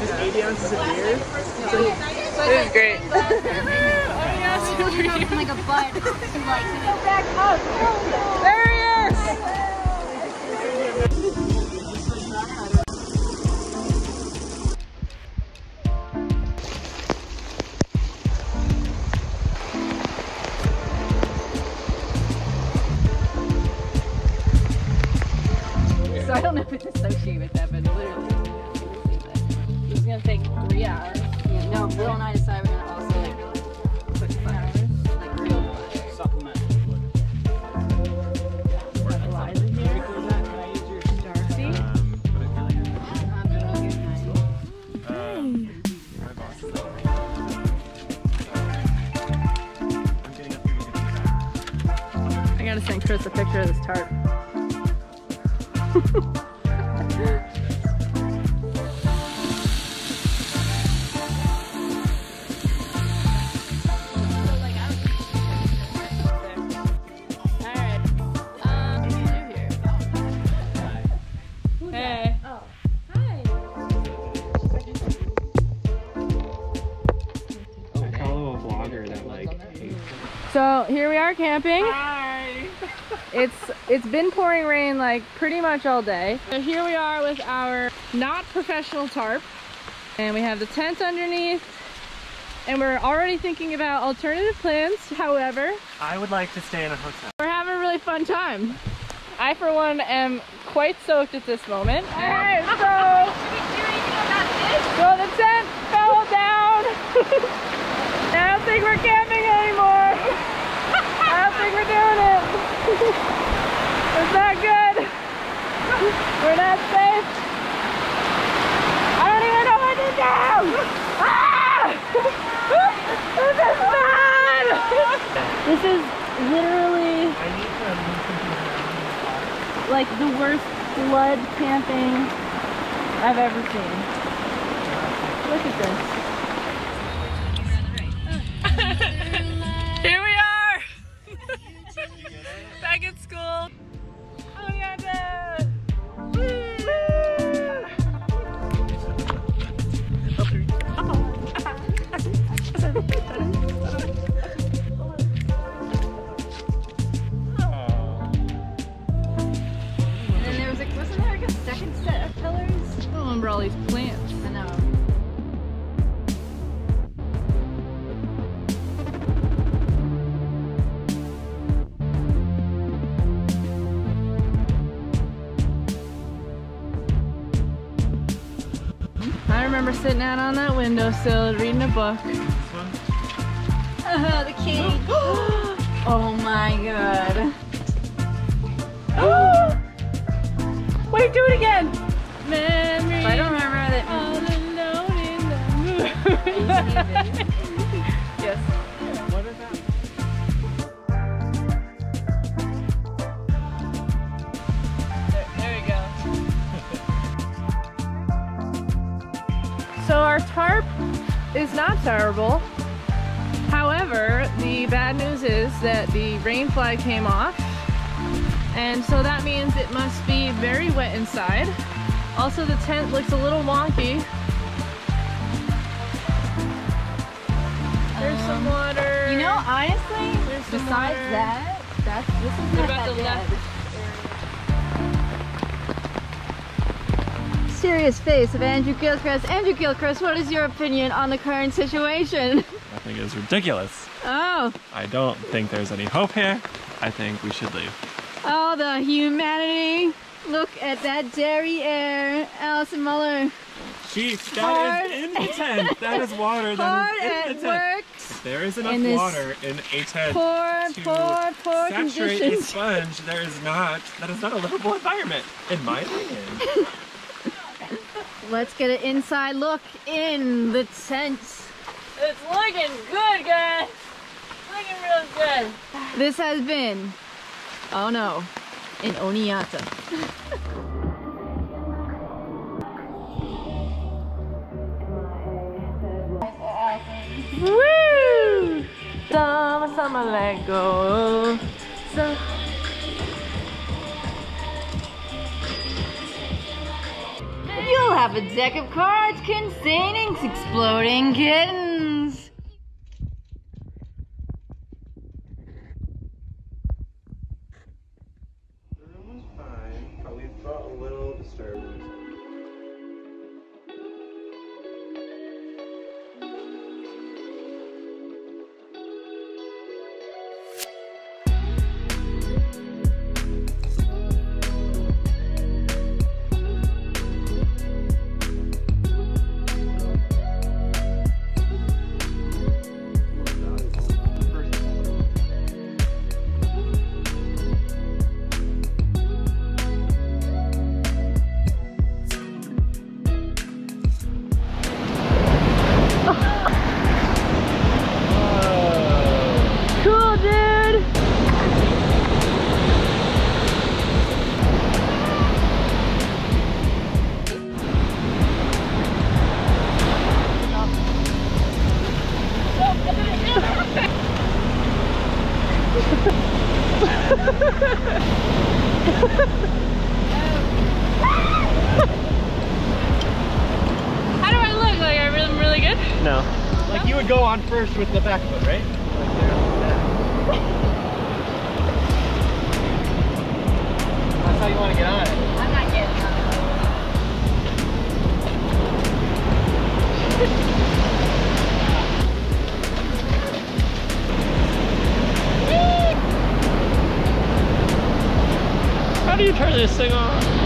just 80 ounces of beer. This is great. From like a butt to like There he gotta send Chris a picture of this tarp. Hey. I follow a vlogger that like So here we are camping. It's it's been pouring rain like pretty much all day. So here we are with our not professional tarp. And we have the tent underneath. And we're already thinking about alternative plans. However, I would like to stay in a hotel. we're having a really fun time. I for one am quite soaked at this moment. Alright, so so the tent fell down. I don't think we're camping anymore. I don't think we're doing it. It's not good. We're not safe. I don't even know what to do. Ah! this is bad. this is literally like the worst flood camping I've ever seen. Look at this. All these plants. I know. I remember sitting out on that windowsill reading a book. Oh, the king. oh my god. Wait, do it again! Is not terrible. However, the bad news is that the rain flag came off. And so that means it must be very wet inside. Also, the tent looks a little wonky. There's some um, water. You know, honestly, besides water. that, that's this is not about that the bad. left? Serious face of Andrew Gilchrist. Andrew Gilchrist, what is your opinion on the current situation? I think it's ridiculous. Oh, I don't think there's any hope here. I think we should leave. oh, the humanity. Look at that derriere, Allison Muller. Chief, Hard- that is in the tent. That is water. Hard That is in the tent. work. There is enough in water in a tent Poor, to poor, poor saturate a sponge. There is not. That is not a livable environment, in my opinion. Let's get an inside look in the tent. It's looking good, guys. Looking real good. This has been, oh no, in Oneonta. Woo! Summer, summer, let go. Have a deck of cards containing exploding kittens. How do I look? Like I'm really, really good? No. Like you would go on first with the back foot, right? Like do you turn this thing on?